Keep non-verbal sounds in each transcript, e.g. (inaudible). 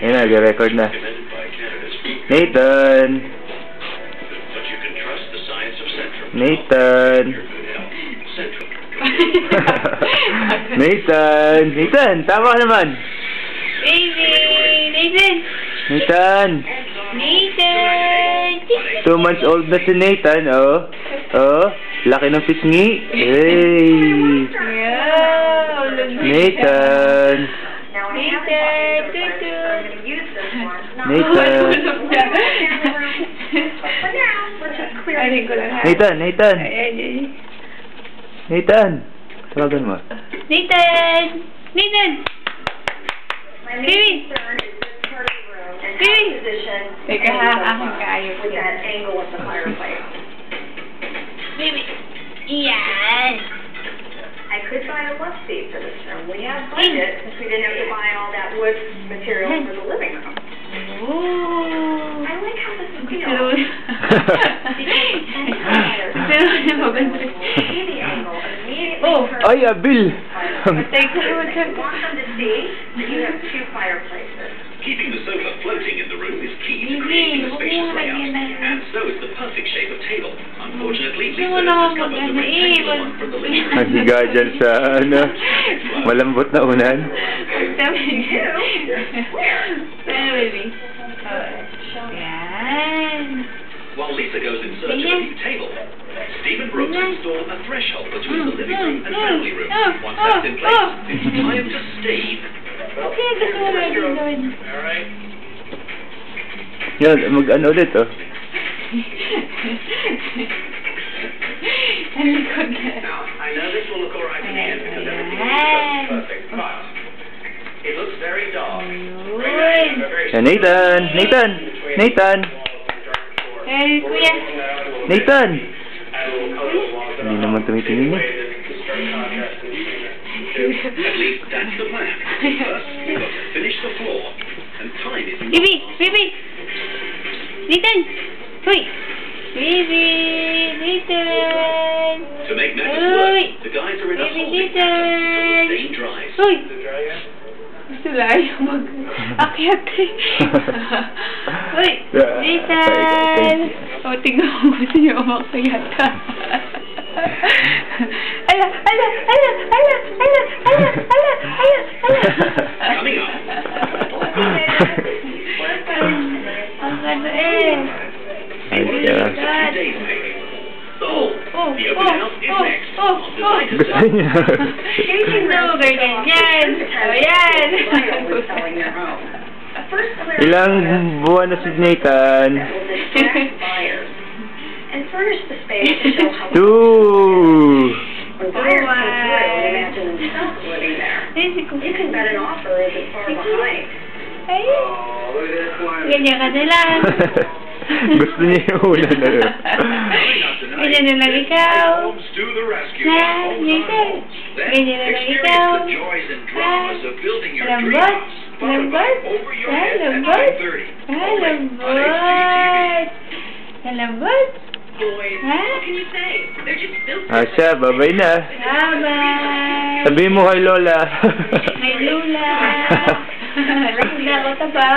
You're not record na. Nathan! Nathan! Nathan! Nathan! Tama ka naman! Baby! Nathan! Nathan! Nathan! Two months old na si Nathan, oh. Oh. Laki ng pisngi. Hey! Nathan! Nathan! Nathan! Tutu! Nathan! Arin ko lang ha. Nathan! Nathan! Ayan, ayan. Nathan! Tawagan mo. Nathan! Nathan! Baby! Baby! Teka ha, aking kaayos With yan. that angle of the oh, fireplace. Baby! Iyan! I could buy a love seat for this room. We have budget since we didn't have to buy all that wood material for the living room. Ooh! I like how this Gusto feels. mo Gusto mo na maganda. See the angle immediately (laughs) Oh. turns Ay, Abil! Patay ko naman I want them to see that you have two fireplaces. Keeping the sofa floating in the room is key to creating a spacious layout. And so is the perfect shape of table. Unfortunately, Gusto Lisa mo na discovered the maganda rectangular Wag- one from the living room. Nasiga dyan sa, ano, malambot na unan. Sabi niya. Ano, baby? Oh. Yan. While Lisa goes in search of a new table, Stephen Brooks Ganyan. installed a threshold between the living room and Mm, mm, family room. Once that's in place, it's time to Steve. Okay, gusto mo na din doon. Alright. Yan, mag-ano ulit, oh. Ang likod na. Now, I know this will look alright in the end because everything Ayan. is perfect, but it looks very dark. Ayun. Nathan! Nathan! Nathan! Eh, kuya. Nathan! Hindi naman tumitingin niya. Bibi! Bibi! Nathan! Hoy! Bibi! Nathan! Hoy! Bibi Nathan! Hoy! Gusto layo mag-akyat eh. Hoy! Nathan! Nathan! O, tingnan mo gusto niyo umakyat ka. ala! Ala! Ala! Ala! Ala! Ala! Ala! Ala! Ala! Ang ano eh. Ay, What siya. does a few days make? Oh, Oh, oh, open house is oh, oh, on Design to Gusto Sell. niya. Tingnan mo ganyan. O yan. Ilang buwan na si Nathan? (laughs) Two! You can bet an offer if it's far behind. Ganyan ka na. Gusto niya yung na yun. (laughs) Ganyan na lang ikaw. Ganyan na lang ikaw. Lambat! Ay, lambat! Ay, lambat! Ay, lambat! Ah, siya, babay na. Bye-bye. Sabihin mo kay Lola. Kay Lola. Lola ko taba.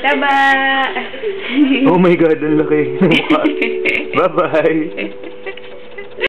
Taba. Oh my God, ang laki. Bye-bye. (laughs)